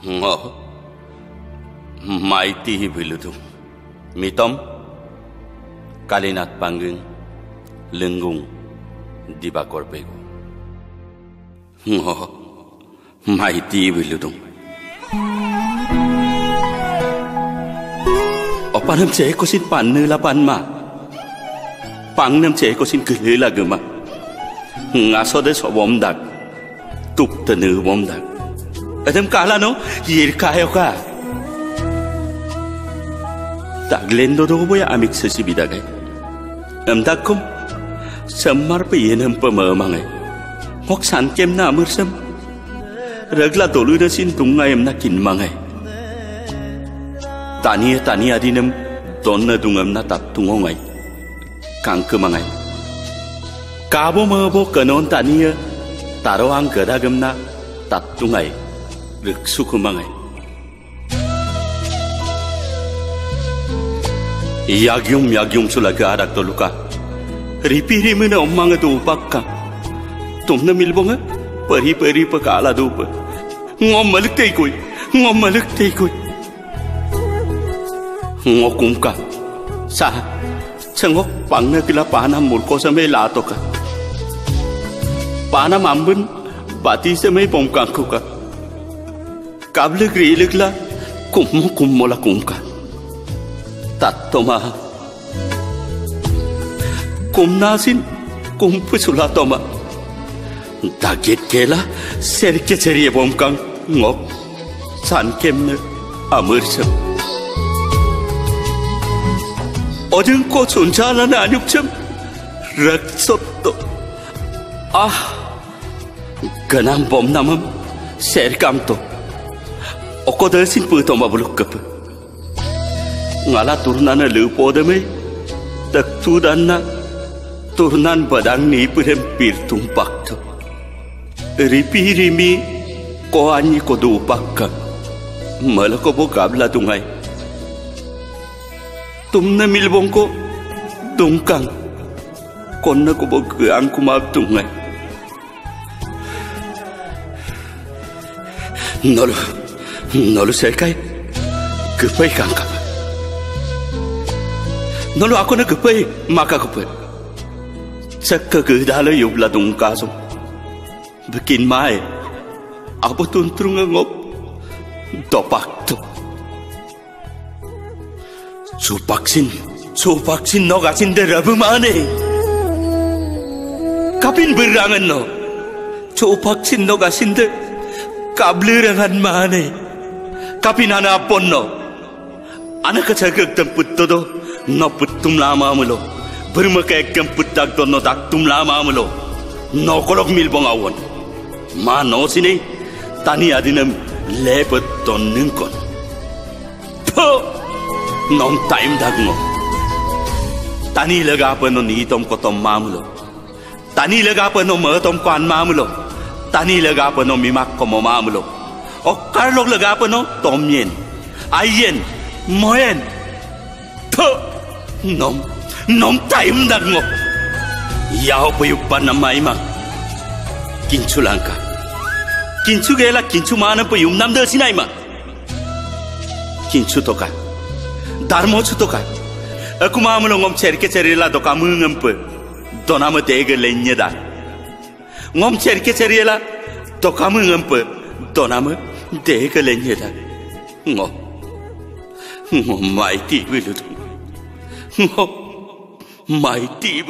Ngo Maiti biludung Mitom Kalinat panggung Lenggung Di bakor pego Ngo Maiti biludung Opanam cek ko sin pan lapan ma Pangnam cek ko sin kelila là Ngaso de sobom dak Tup tenu bom dak tục kala no bom kayo ka Taglendo do boya amik sesi bidagai Am dakum Semmar pe yenam pe mamangai Ngok san kem na amursam Ragla tolu na sin ngay em na kin mangai Tania tania dinam Donna dungam na tat tungongai Kang ke mangai Kabo mabo việc sukumangai yagyum yagyum sulaga adak toluka ripi rimina omanga tu upakka तुमने मिलबोंगे परी परी पर काला धूप ngom malik tei koi ngom malik tei koi ngo kum ka sa sengok pangna kila pahana mulko samai lato ka pahana mambun bati samai pomkangku ka pomkangko ka Kablik rilik la Kummo kummo la kumka Tattoma Kumnasin Kumpusula toma Dagit kela Serke seriye pomkang Ngok San kemne Amursam 어젠 꽃 존자라는 안육점 렉소또 아 그난 봄남음 셀감도 ඔකොදසින් පූතොම බොලුක්කප. ngala turnana lupodame tak tudanna turnan badang ni pirem pirtum pakta ripirimi ko anyi ko du pakka malako bo kabla tungai tumna milbonko tungkang konna ko bo kyang kumab tungai nolo Nolu sekai Kupai kangka Nolu aku na kupai maka kupai Sakka kudala yubla dung kasum Bikin mai Apa tuntrung ngop Dopak tu Supaksin Supaksin no kasin derabu mane Kapin berangan no Supaksin no kasin der Kablerangan mane Kapin ana apon no. Anak kacagak temput todo no putum lama mulo. Berma ka ekam putak to no tak tum lama mulo. No kolok milbong awon. Ma no sini tani adinam lepet ton ningkon. Puh! nom time dagno tani laga pa no ni tom ko tom mamulo tani laga pa no? Ma tom kwan mamulo tani laga pa no mi mak ko mo mamulo o karlok laga pa no tom yen. Ayen. Moyen. To nom. Nom time mà, kinh pa yu pa na mai ma. Kinchu langka. Kinchu gela kinchu mana pa yum nam de sinai ma. Kinchu to ka darmo chuto ka ở ma cái ngom cerke cerila do kamu ngempe do nama tege lenya da. Ngom cerke cerila do kamu ngempe do nama tege lenya da ngo ngo mai ti